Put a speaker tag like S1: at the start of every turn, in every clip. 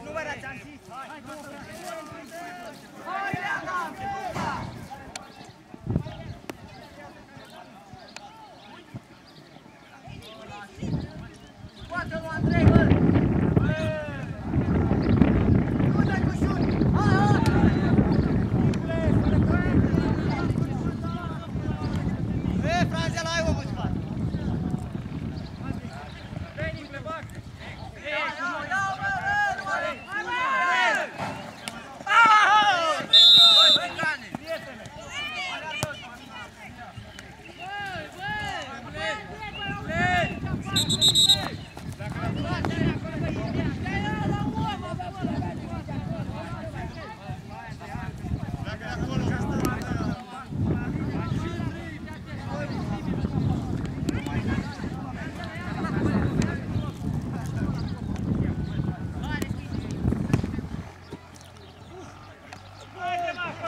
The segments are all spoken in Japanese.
S1: Numara Chansi.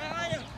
S1: Давай!